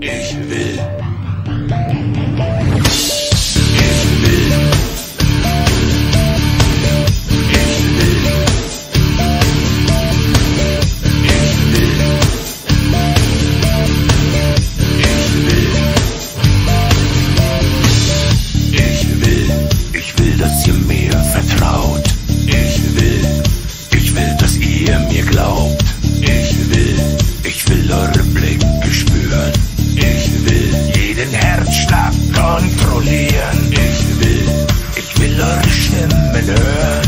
Ich will. Ich will, ich will, dass ihr mir vertraut. Ich will eure Blicke spüren. Ich will jeden Herzschlag kontrollieren. Ich will, ich will eure Stimmen hören.